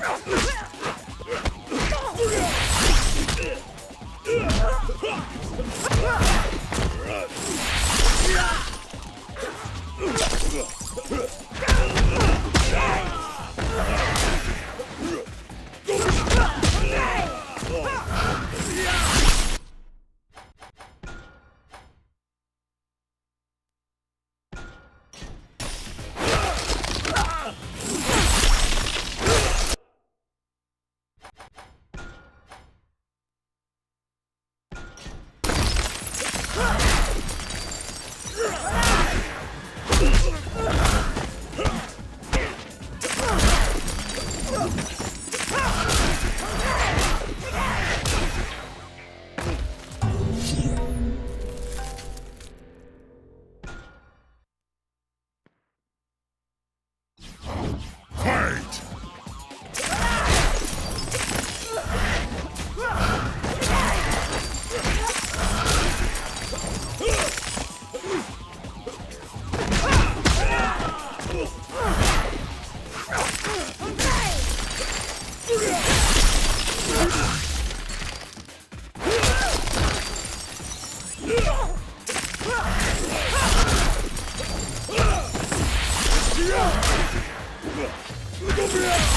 Fight! Yeah!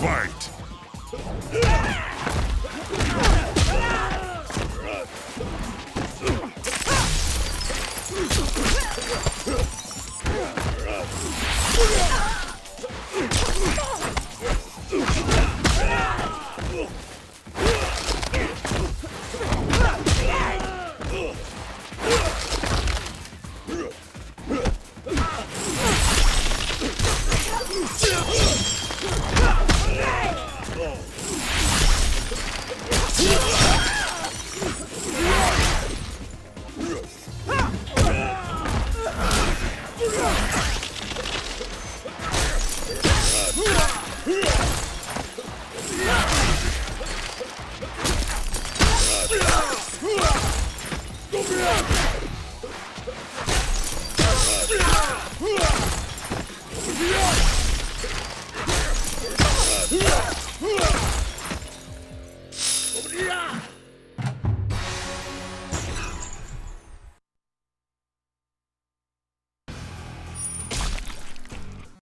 Fight! Yeah!